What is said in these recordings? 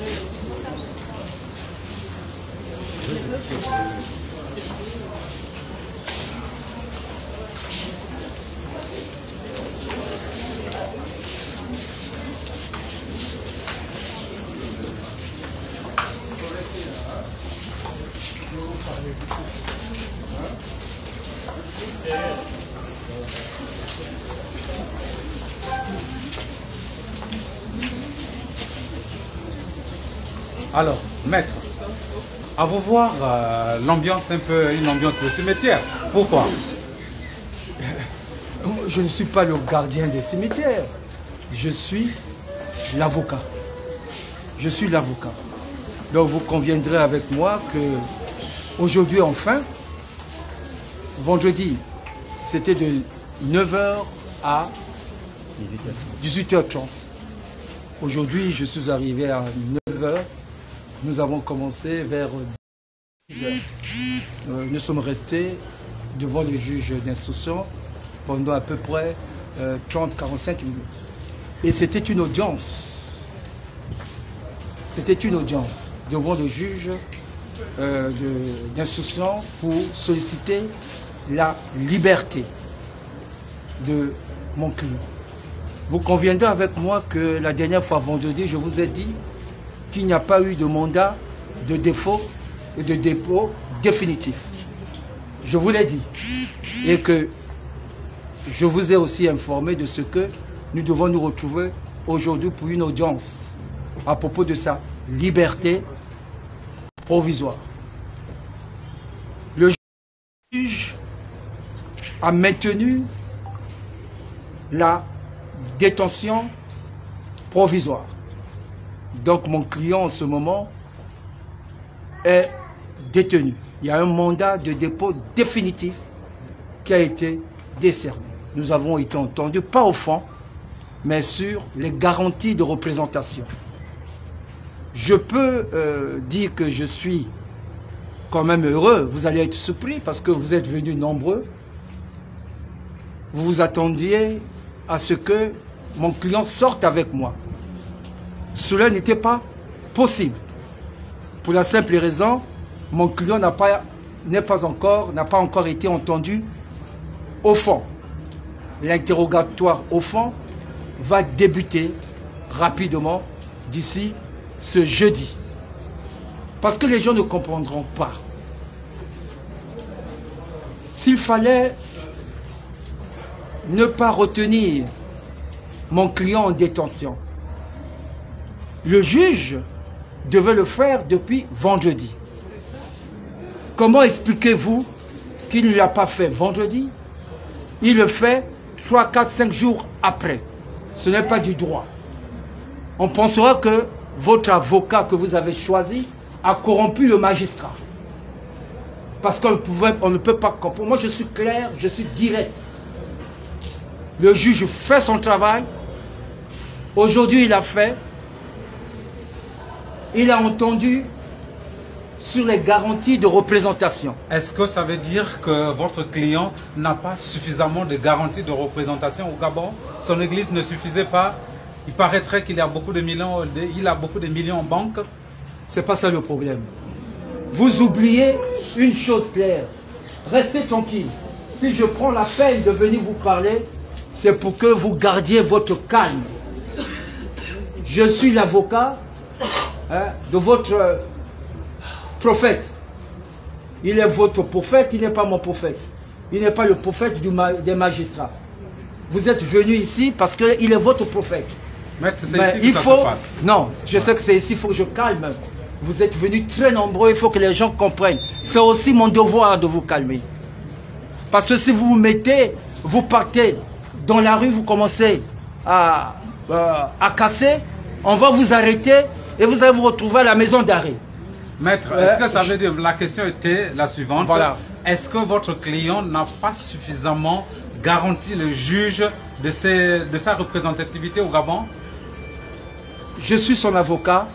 네. Alors, maître, à vous voir euh, l'ambiance un peu, une ambiance de cimetière. Pourquoi? Je ne suis pas le gardien des cimetières. Je suis l'avocat. Je suis l'avocat. Donc vous conviendrez avec moi que aujourd'hui enfin, vendredi, c'était de 9h à 18h30. Aujourd'hui, je suis arrivé à 9h. Nous avons commencé vers 10h. Euh, nous sommes restés devant le juge d'instruction pendant à peu près 30-45 minutes. Et c'était une audience. C'était une audience devant le juge euh, d'instruction pour solliciter la liberté de mon client. Vous conviendrez avec moi que la dernière fois vendredi, je vous ai dit qu'il n'y a pas eu de mandat de défaut et de dépôt définitif. Je vous l'ai dit. Et que je vous ai aussi informé de ce que nous devons nous retrouver aujourd'hui pour une audience à propos de sa liberté provisoire. Le juge a maintenu la détention provisoire. Donc mon client en ce moment est détenu. Il y a un mandat de dépôt définitif qui a été décerné. Nous avons été entendus, pas au fond, mais sur les garanties de représentation. Je peux euh, dire que je suis quand même heureux. Vous allez être surpris parce que vous êtes venus nombreux. Vous vous attendiez à ce que mon client sorte avec moi. Cela n'était pas possible. Pour la simple raison, mon client n'a pas, encore, n'a pas encore été entendu au fond. L'interrogatoire au fond va débuter rapidement d'ici ce jeudi. Parce que les gens ne comprendront pas. S'il fallait ne pas retenir mon client en détention, le juge devait le faire depuis vendredi. Comment expliquez-vous qu'il ne l'a pas fait vendredi? Il le fait 3, 4, 5 jours après. Ce n'est pas du droit. On pensera que votre avocat que vous avez choisi a corrompu le magistrat. Parce qu'on ne, peut pas comprendre. Moi, je suis clair, je suis direct. Le juge fait son travail. Aujourd'hui, il a fait. Il a entendu sur les garanties de représentation. Est-ce que ça veut dire que votre client n'a pas suffisamment de garanties de représentation au Gabon? Son église ne suffisait pas Il paraîtrait qu'il y a beaucoup de millions, il a beaucoup de millions en banque. C'est pas ça le problème. Vous oubliez une chose claire. Restez tranquille. Si je prends la peine de venir vous parler, c'est pour que vous gardiez votre calme. Je suis l'avocat hein, de votre euh, prophète. Il est votre prophète, il n'est pas mon prophète. Il n'est pas le prophète du ma- des magistrats. Vous êtes venu ici parce qu'il est votre prophète. Maître, Mais ici que il ça faut. se passe. Non, je sais que c'est ici, il faut que je calme. Vous êtes venus très nombreux, il faut que les gens comprennent. C'est aussi mon devoir de vous calmer. Parce que si vous vous mettez, vous partez dans la rue, vous commencez à, euh, à casser, on va vous arrêter et vous allez vous retrouver à la maison d'arrêt. Maître, Euh, est-ce que ça veut dire, la question était la suivante. Voilà. Est-ce que votre client n'a pas suffisamment garanti le juge de, ses- de sa représentativité au Gabon Je suis son avocat.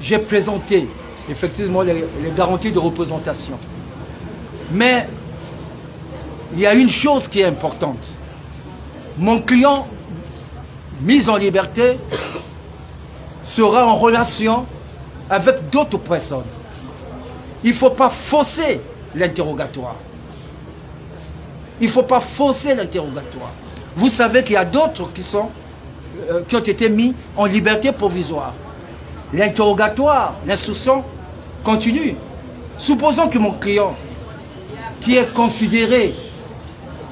J'ai présenté effectivement les, les garanties de représentation. Mais il y a une chose qui est importante. Mon client mis en liberté sera en relation avec d'autres personnes. Il ne faut pas fausser l'interrogatoire. Il ne faut pas fausser l'interrogatoire. Vous savez qu'il y a d'autres qui, euh, qui ont été mis en liberté provisoire. L'interrogatoire, l'instruction continue. Supposons que mon client, qui est considéré,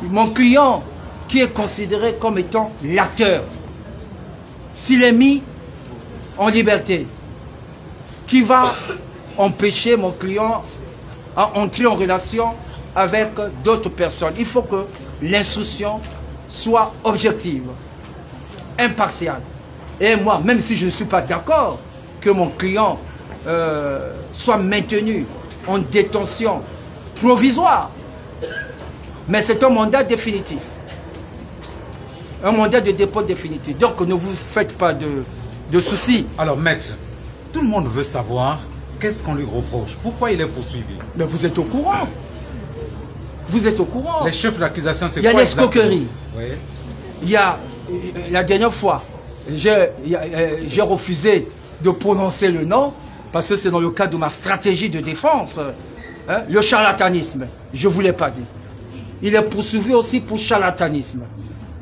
mon client qui est considéré comme étant l'acteur, s'il est mis en liberté, qui va empêcher mon client à entrer en relation avec d'autres personnes. Il faut que l'instruction soit objective, impartiale. Et moi, même si je ne suis pas d'accord que mon client euh, soit maintenu en détention provisoire, mais c'est un mandat définitif. Un mandat de dépôt définitif. Donc ne vous faites pas de, de soucis. Alors, maître, tout le monde veut savoir qu'est-ce qu'on lui reproche. Pourquoi il est poursuivi? Mais vous êtes au courant. Vous êtes au courant. Les chefs d'accusation, c'est Il y a quoi l'escroquerie. Oui. Il y a, la dernière fois, j'ai euh, j'ai refusé de prononcer le nom parce que c'est dans le cadre de ma stratégie de défense. Hein, le charlatanisme, je ne voulais pas dire. Il est poursuivi aussi pour charlatanisme.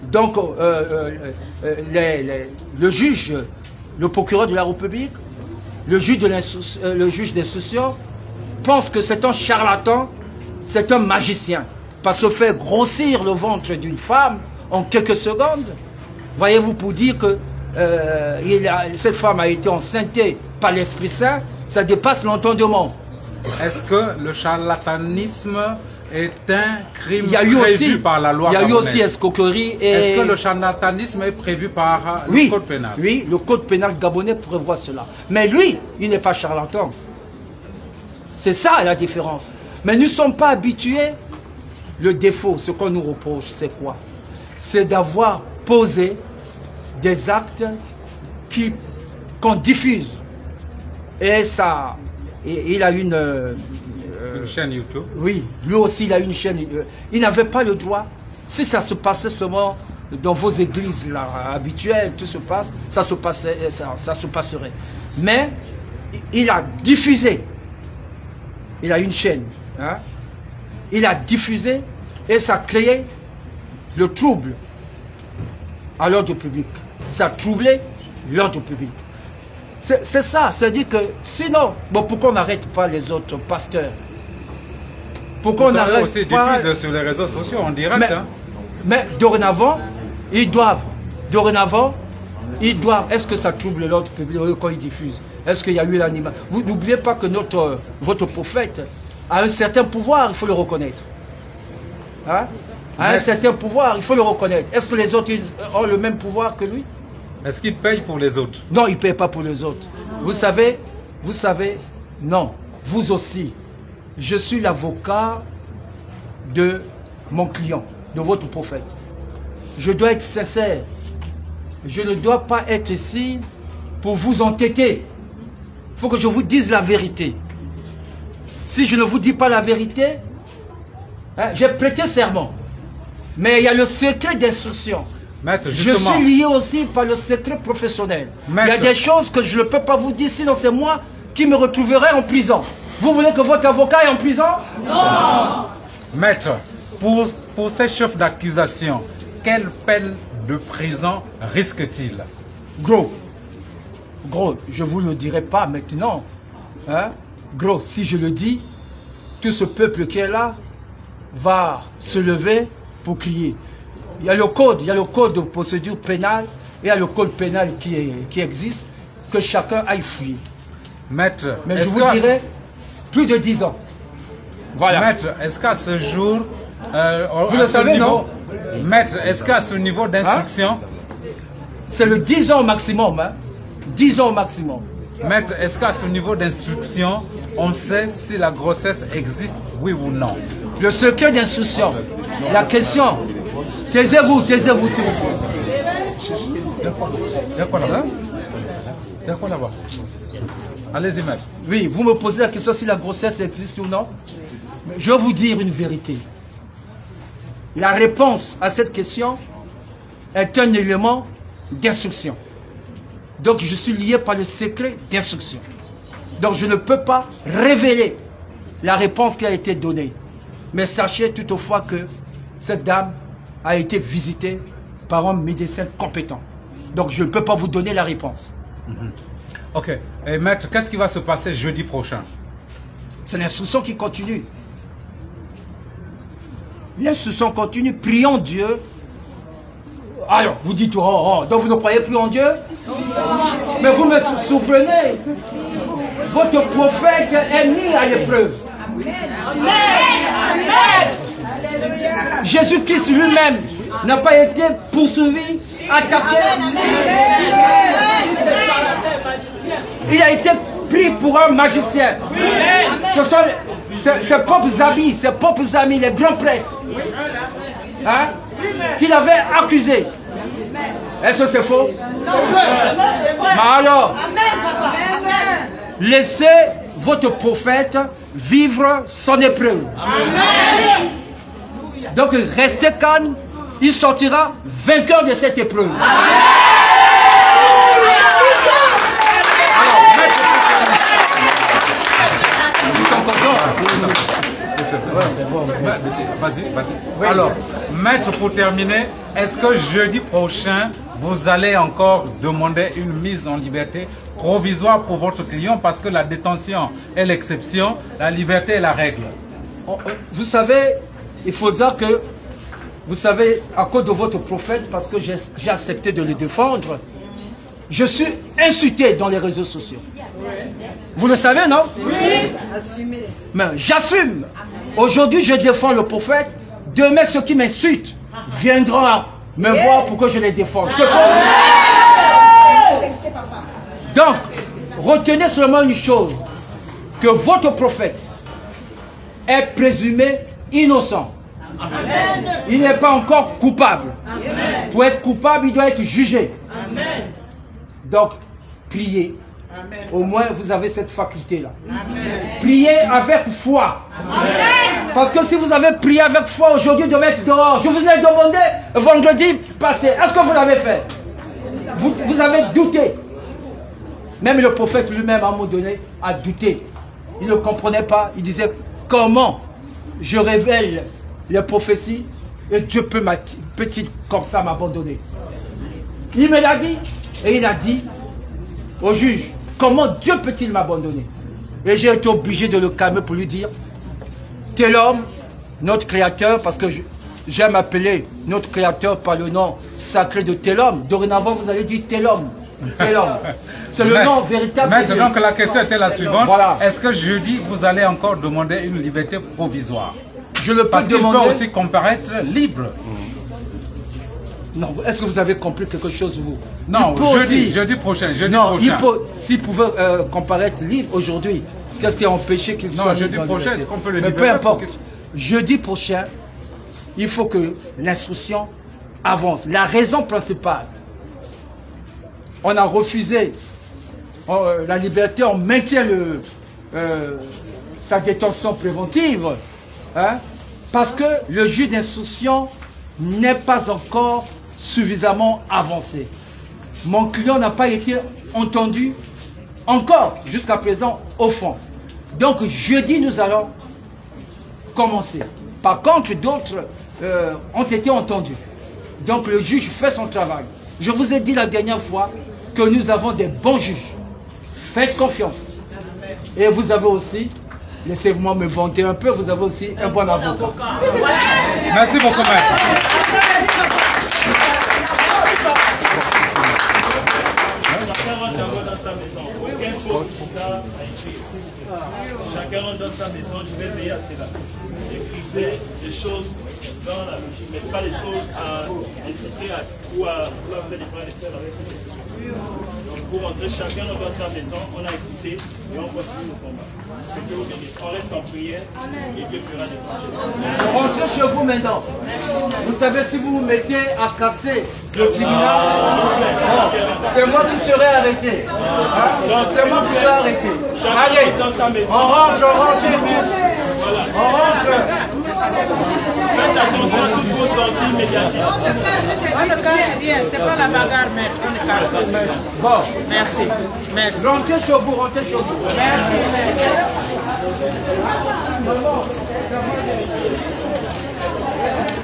Donc, euh, euh, euh, les- les- le juge, le procureur de la République, le juge de euh, le pense que c'est un charlatan, c'est un magicien. Parce que faire grossir le ventre d'une femme en quelques secondes, voyez-vous, pour dire que euh, cette femme a été enceinte par l'Esprit Saint, ça dépasse l'entendement. Est-ce que le charlatanisme est un crime Il y a eu prévu aussi, par la loi il y a eu aussi escroquerie et Est-ce que le charlatanisme est prévu par euh, oui, le code pénal? oui, le code pénal gabonais prévoit cela. Mais lui, il n'est pas charlatan. C'est ça la différence. Mais nous ne sommes pas habitués. Le défaut, ce qu'on nous reproche, c'est quoi? C'est d'avoir posé des actes qu'on diffuse. Et ça, et il a une, euh, Une chaîne YouTube. oui, lui aussi, il a une chaîne. euh, Il n'avait pas le droit. Si ça se passait seulement dans vos églises là, habituelles, tout se passe, ça se, euh, passerait. Mais il a diffusé. Il a une chaîne. hein. Il a diffusé et ça a créé le trouble à l'ordre public. Ça a troublé l'ordre public. C'est c'est ça, c'est-à-dire que sinon, bon, pourquoi on n'arrête pas les autres pasteurs? Pourquoi on aussi pas diffuse sur les réseaux sociaux en direct. mais, hein. mais dorénavant, ils doivent, dorénavant, ils doivent, est-ce que ça trouble l'ordre public quand ils diffusent? Est-ce qu'il y a eu l'animal Vous n'oubliez pas que notre, votre prophète a un certain pouvoir, il faut le reconnaître. Hein? A un certain pouvoir, il faut le reconnaître. Est-ce que les autres ont le même pouvoir que lui? Est-ce qu'il paye pour les autres? Non, il ne paye pas pour les autres. Vous savez, vous savez, non, vous aussi. Je suis l'avocat de mon client, de votre prophète. Je dois être sincère. Je ne dois pas être ici pour vous entêter. Il faut que je vous dise la vérité. Si je ne vous dis pas la vérité, hein, j'ai prêté serment. Mais il y a le secret d'instruction. Maître, Je suis lié aussi par le secret professionnel. Il y a des choses que je ne peux pas vous dire, sinon c'est moi qui me retrouverai en prison. Vous voulez que votre avocat est en prison Maître, pour, pour ces chefs d'accusation, quelle peine de prison risque-t-il Gros, gros, je ne vous le dirai pas maintenant. Hein? Gros, si je le dis, tout ce peuple qui est là va se lever pour crier. Il y a le code, il y a le code de procédure pénale, et il y a le code pénal qui, est- qui existe, que chacun aille fouiller. Maître, Mais je vous dirai plus de 10 ans. Voilà. Maître, est-ce qu'à ce jour, euh, Vous le savez, niveau- non Maître, est-ce qu'à ce niveau d'instruction, C'est le 10 ans au maximum. Hein? 10 ans au maximum. Maître, est-ce qu'à ce niveau d'instruction, on sait si la grossesse existe, oui ou non? Le secret d'instruction. La question. Taisez-vous, taisez-vous s'il vous plaît. Il y a quoi là-bas Allez-y, maître. Oui, vous me posez la question si la grossesse existe ou non. Je vais vous dire une vérité. La réponse à cette question est un élément d'instruction. Donc je suis lié par le secret d'instruction. Donc je ne peux pas révéler la réponse qui a été donnée. Mais sachez toutefois que cette dame a été visitée par un médecin compétent. Donc je ne peux pas vous donner la réponse. Mhm. Ok. Et maître, qu'est-ce qui va se passer jeudi prochain? C'est l'instruction qui continue. L'instruction continue. Prions Dieu. Alors, vous dites, oh, oh, donc vous ne croyez plus en Dieu? Mais vous me surprenez. Votre prophète est mis à l'épreuve. Jésus-Christ lui-même n'a pas été poursuivi, attaqué. Il a été pris pour un magicien. Ce sont ses, propres amis, ses propres amis, les grands prêtres, hein, qu'il avait accusé. Est-ce que c'est faux? Mais alors, laissez votre prophète vivre son épreuve. Donc restez calme, il sortira vainqueur de cette épreuve. Alors, maître, pour terminer, est-ce que jeudi prochain, vous allez encore demander une mise en liberté provisoire pour votre client parce que la détention est l'exception, la liberté est la règle? Oh, euh, Vous savez, il faudra que, vous savez, à cause de votre prophète, parce que j'ai accepté de le défendre, je suis insulté dans les réseaux sociaux. Vous le savez, non? Oui. Mais j'assume. Aujourd'hui, je défends le prophète. Demain, ceux qui m'insultent viendront me voir pour que je les défende. Donc, retenez seulement une chose, que votre prophète est présumé innocent. Il n'est pas encore coupable. Pour être coupable, il doit être jugé. Donc, priez. Au moins, vous avez cette faculté-là. Priez avec foi. Parce que si vous avez prié avec foi aujourd'hui, de mettre dehors. Je vous ai demandé vendredi passé. Est-ce que vous l'avez fait? Vous, vous, avez douté. Même le prophète lui-même, à un moment donné, a douté. Il ne comprenait pas. Il disait Comment je révèle les prophéties et Dieu peut, petit comme ça m'abandonner? Il me l'a dit et il a dit au juge Comment Dieu peut-il m'abandonner? Et j'ai été obligé de le calmer pour lui dire Tel homme, notre créateur, parce que j'aime appeler notre créateur par le nom sacré de tel homme. Dorénavant, vous allez dire tel homme. Tel homme. C'est le nom véritable. Maintenant que la question était la suivante, est-ce que jeudi, vous allez encore demander une liberté provisoire? Je le peux Parce qu'il peut aussi comparaître libre. Non, est-ce que vous avez compris quelque chose, vous? Non, jeudi, jeudi prochain. Jeudi non, s'il pouvait euh, comparaître libre aujourd'hui, qu'est-ce qui a empêché qu'il soit Non, jeudi prochain, est-ce qu'on peut le Mais peu importe. Jeudi prochain, il faut que l'instruction avance. La raison principale, on a refusé euh, la liberté, on maintient le, euh, sa détention préventive, hein, parce que le juge d'instruction n'est pas encore suffisamment avancé. Mon client n'a pas été entendu encore jusqu'à présent au fond. Donc jeudi, nous allons commencer. Par contre, d'autres euh, ont été entendus. Donc le juge fait son travail. Je vous ai dit la dernière fois que nous avons des bons juges. Faites confiance. Et vous avez aussi, laissez-moi me vanter un peu, vous avez aussi un bon avocat. Merci beaucoup, maître. Dans sa maison, je vais veiller à cela. Écrivez des choses dans la logique, mais pas des choses à inciter à, ou à vouloir faire des plans de pour rentrer chacun dans sa maison, on a écouté et on continue le combat. Que Dieu vous bénisse. On reste en prière et Dieu fera des. Rentrez chez vous maintenant. Vous savez, si vous vous mettez à casser le tribunal, c'est moi qui serai arrêté. Hein? C'est moi qui serai arrêté. Allez, on rentre, on rentre tous. On rentre. Faites attention à toutes vos sorties médiatiques. On ne casse rien, c'est pas la bagarre, mais on ne casse rien. Bon, Merci. Merci. rentrez chez vous, rentrez chez vous. Merci. merci.